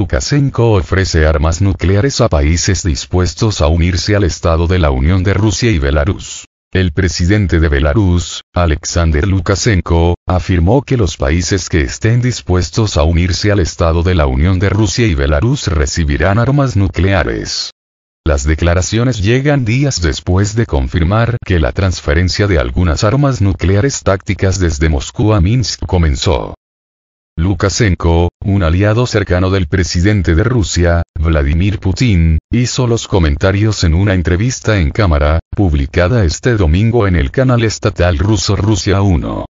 Lukashenko ofrece armas nucleares a países dispuestos a unirse al Estado de la Unión de Rusia y Belarus. El presidente de Belarus, Alexander Lukashenko, afirmó que los países que estén dispuestos a unirse al Estado de la Unión de Rusia y Belarus recibirán armas nucleares. Las declaraciones llegan días después de confirmar que la transferencia de algunas armas nucleares tácticas desde Moscú a Minsk comenzó. Lukashenko, un aliado cercano del presidente de Rusia, Vladimir Putin, hizo los comentarios en una entrevista en cámara, publicada este domingo en el canal estatal ruso Rusia 1.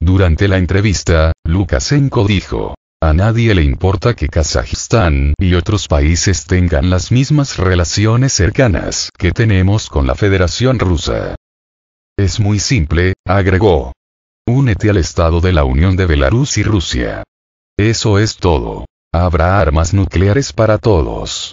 Durante la entrevista, Lukashenko dijo, a nadie le importa que Kazajistán y otros países tengan las mismas relaciones cercanas que tenemos con la Federación Rusa. Es muy simple, agregó. Únete al Estado de la Unión de Belarus y Rusia. Eso es todo. Habrá armas nucleares para todos.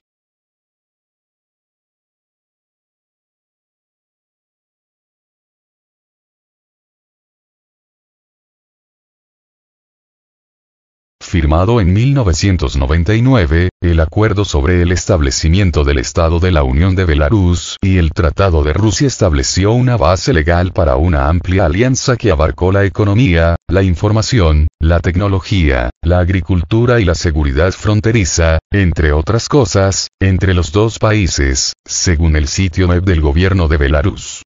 Firmado en 1999, el acuerdo sobre el establecimiento del Estado de la Unión de Belarus y el Tratado de Rusia estableció una base legal para una amplia alianza que abarcó la economía, la información, la tecnología, la agricultura y la seguridad fronteriza, entre otras cosas, entre los dos países, según el sitio web del gobierno de Belarus.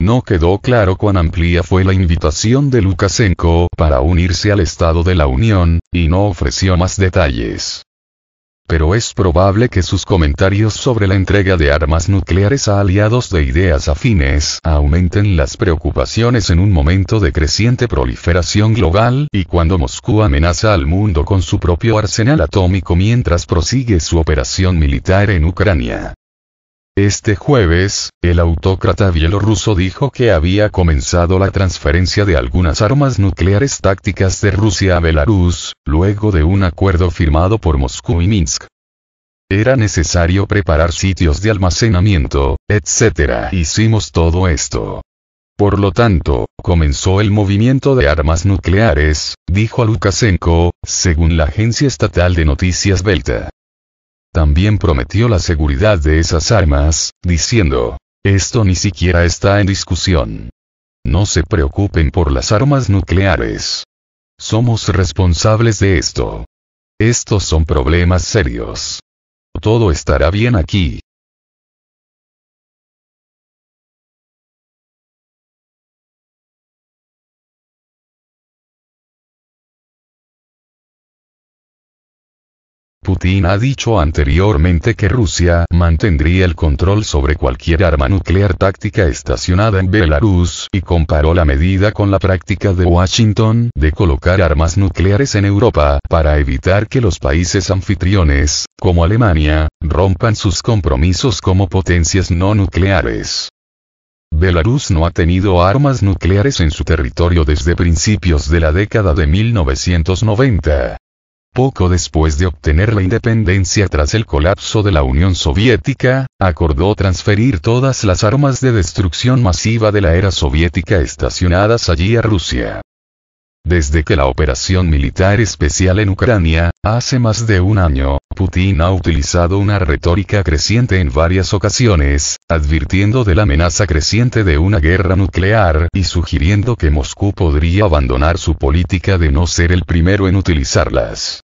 No quedó claro cuán amplia fue la invitación de Lukashenko para unirse al Estado de la Unión, y no ofreció más detalles. Pero es probable que sus comentarios sobre la entrega de armas nucleares a aliados de ideas afines aumenten las preocupaciones en un momento de creciente proliferación global y cuando Moscú amenaza al mundo con su propio arsenal atómico mientras prosigue su operación militar en Ucrania. Este jueves, el autócrata bielorruso dijo que había comenzado la transferencia de algunas armas nucleares tácticas de Rusia a Belarus, luego de un acuerdo firmado por Moscú y Minsk. Era necesario preparar sitios de almacenamiento, etc. Hicimos todo esto. Por lo tanto, comenzó el movimiento de armas nucleares, dijo Lukashenko, según la agencia estatal de noticias Belta. También prometió la seguridad de esas armas, diciendo, esto ni siquiera está en discusión. No se preocupen por las armas nucleares. Somos responsables de esto. Estos son problemas serios. Todo estará bien aquí. Putin ha dicho anteriormente que Rusia mantendría el control sobre cualquier arma nuclear táctica estacionada en Belarus y comparó la medida con la práctica de Washington de colocar armas nucleares en Europa para evitar que los países anfitriones, como Alemania, rompan sus compromisos como potencias no nucleares. Belarus no ha tenido armas nucleares en su territorio desde principios de la década de 1990. Poco después de obtener la independencia tras el colapso de la Unión Soviética, acordó transferir todas las armas de destrucción masiva de la era soviética estacionadas allí a Rusia. Desde que la operación militar especial en Ucrania, hace más de un año, Putin ha utilizado una retórica creciente en varias ocasiones, advirtiendo de la amenaza creciente de una guerra nuclear y sugiriendo que Moscú podría abandonar su política de no ser el primero en utilizarlas.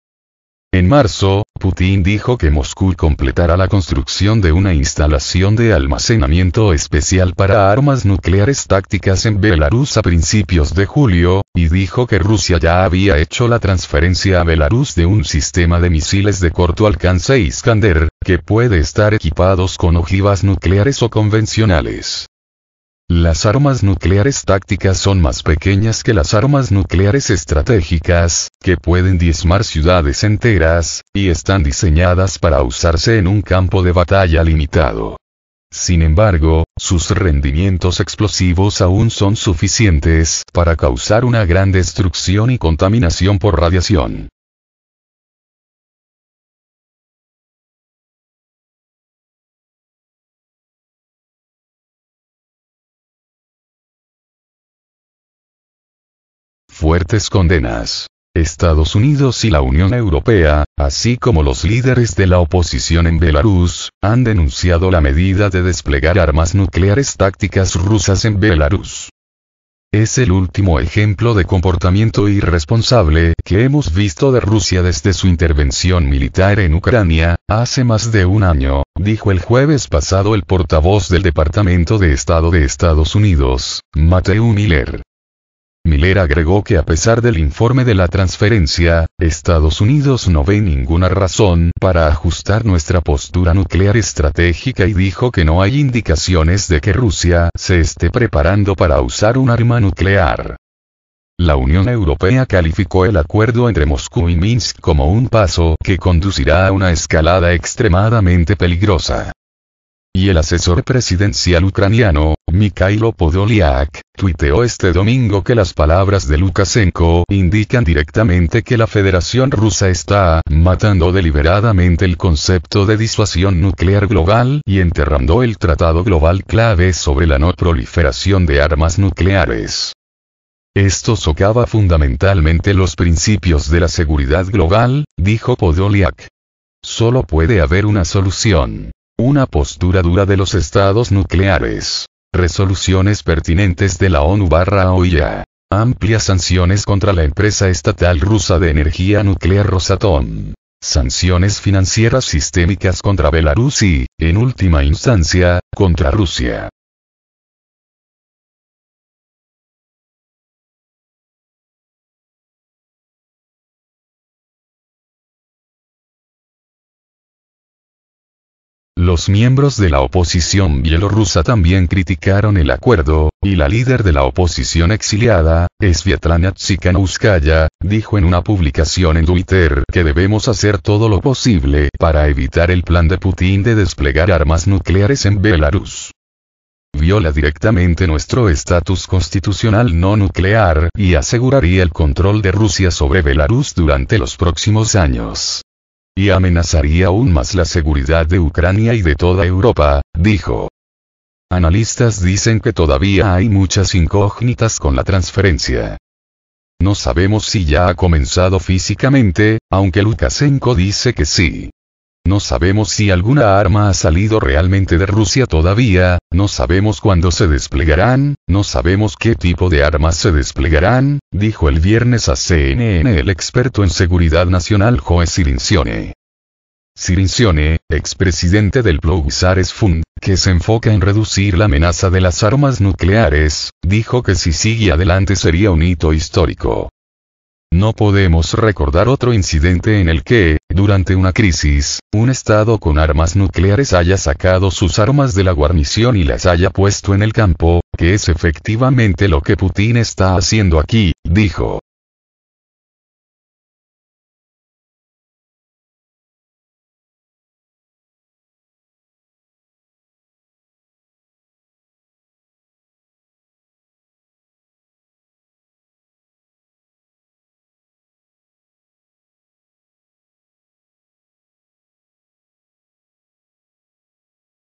En marzo, Putin dijo que Moscú completará la construcción de una instalación de almacenamiento especial para armas nucleares tácticas en Belarus a principios de julio, y dijo que Rusia ya había hecho la transferencia a Belarus de un sistema de misiles de corto alcance Iskander, que puede estar equipados con ojivas nucleares o convencionales. Las armas nucleares tácticas son más pequeñas que las armas nucleares estratégicas, que pueden diezmar ciudades enteras, y están diseñadas para usarse en un campo de batalla limitado. Sin embargo, sus rendimientos explosivos aún son suficientes para causar una gran destrucción y contaminación por radiación. Fuertes condenas. Estados Unidos y la Unión Europea, así como los líderes de la oposición en Belarus, han denunciado la medida de desplegar armas nucleares tácticas rusas en Belarus. Es el último ejemplo de comportamiento irresponsable que hemos visto de Rusia desde su intervención militar en Ucrania, hace más de un año, dijo el jueves pasado el portavoz del Departamento de Estado de Estados Unidos, Matthew Miller. Miller agregó que a pesar del informe de la transferencia, Estados Unidos no ve ninguna razón para ajustar nuestra postura nuclear estratégica y dijo que no hay indicaciones de que Rusia se esté preparando para usar un arma nuclear. La Unión Europea calificó el acuerdo entre Moscú y Minsk como un paso que conducirá a una escalada extremadamente peligrosa. Y el asesor presidencial ucraniano, Mikhailo Podolyak, tuiteó este domingo que las palabras de Lukashenko indican directamente que la Federación Rusa está matando deliberadamente el concepto de disuasión nuclear global y enterrando el tratado global clave sobre la no proliferación de armas nucleares. Esto socava fundamentalmente los principios de la seguridad global, dijo Podolyak. Solo puede haber una solución. Una postura dura de los estados nucleares. Resoluciones pertinentes de la ONU barra OIA. Amplias sanciones contra la empresa estatal rusa de energía nuclear Rosatom. Sanciones financieras sistémicas contra Belarus y, en última instancia, contra Rusia. Los miembros de la oposición bielorrusa también criticaron el acuerdo, y la líder de la oposición exiliada, Sviatlana Tsikhanouskaya, dijo en una publicación en Twitter que debemos hacer todo lo posible para evitar el plan de Putin de desplegar armas nucleares en Belarus. Viola directamente nuestro estatus constitucional no nuclear y aseguraría el control de Rusia sobre Belarus durante los próximos años y amenazaría aún más la seguridad de Ucrania y de toda Europa, dijo. Analistas dicen que todavía hay muchas incógnitas con la transferencia. No sabemos si ya ha comenzado físicamente, aunque Lukashenko dice que sí. No sabemos si alguna arma ha salido realmente de Rusia todavía, no sabemos cuándo se desplegarán, no sabemos qué tipo de armas se desplegarán, dijo el viernes a CNN el experto en seguridad nacional Joe Sirincione. Sirincione, expresidente del Plousares Fund, que se enfoca en reducir la amenaza de las armas nucleares, dijo que si sigue adelante sería un hito histórico. No podemos recordar otro incidente en el que, durante una crisis, un Estado con armas nucleares haya sacado sus armas de la guarnición y las haya puesto en el campo, que es efectivamente lo que Putin está haciendo aquí, dijo.